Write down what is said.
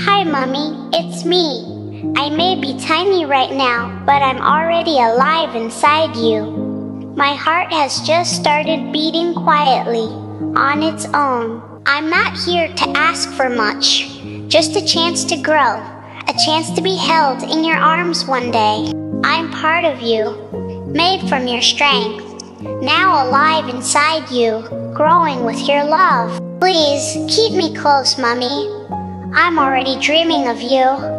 Hi, Mummy, it's me. I may be tiny right now, but I'm already alive inside you. My heart has just started beating quietly, on its own. I'm not here to ask for much, just a chance to grow, a chance to be held in your arms one day. I'm part of you, made from your strength, now alive inside you, growing with your love. Please keep me close, Mummy. I'm already dreaming of you.